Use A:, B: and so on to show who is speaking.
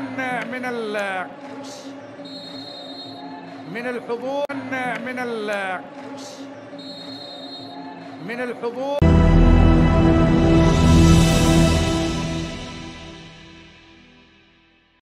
A: من ال من الحضور من ال من الحضور.